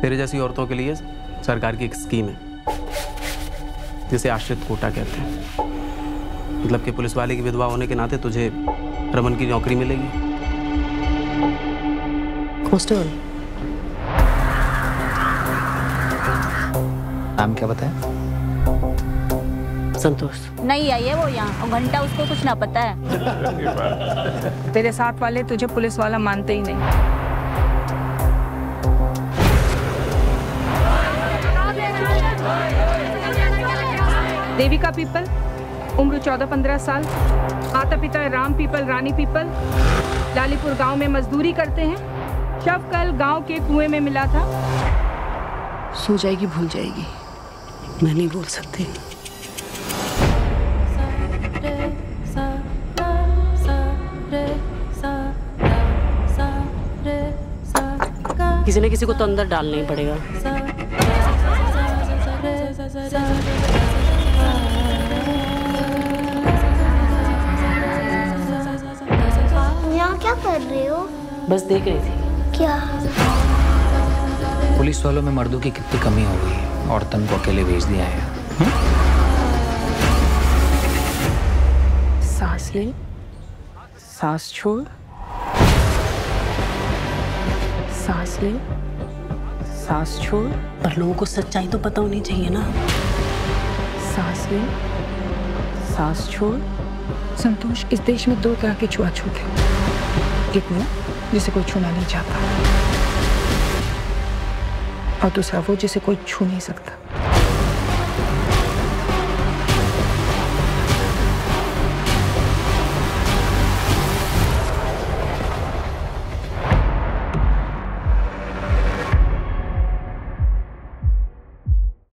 तेरे जैसी औरतों के लिए सरकार की एक स्कीम है जिसे आश्रित कोटा कहते हैं। मतलब कि पुलिस वाले की विधवा होने के नाते तुझे रमन की नौकरी मिलेगी। कांस्टेबल नाम क्या बताया संतोष। नहीं आई है वो यहाँ और घंटा उसको कुछ ना पता है। तेरे साथ वाले तुझे पुलिस वाला मानते ही नहीं। देविका पीपल उम्र चौदह पंद्रह साल माता पिता राम पीपल रानी पीपल लालीपुर गाँव में मजदूरी करते हैं। शव कल गाँव के कुएँ में मिला था। सो जाएगी भूल जाएगी। मैं नहीं बोल सकती। किसी न किसी को तो अंदर डालना ही पड़ेगा। रहे हो? बस देख रही थी। क्या? पुलिस वालों में मर्दों की कितनी कमी हो गई है। औरतन को अकेले भेज दिया है? सांस ले सांस छोड़। सांस ले सांस छोड़। पर लोगों को सच्चाई तो पता होनी चाहिए ना। सांस ले सांस छोड़। संतोष इस देश में दो तरह की छुआछूत है। एक वो जिसे कोई छूना नहीं चाहता। और दूसरा वो जिसे कोई छू नहीं सकता।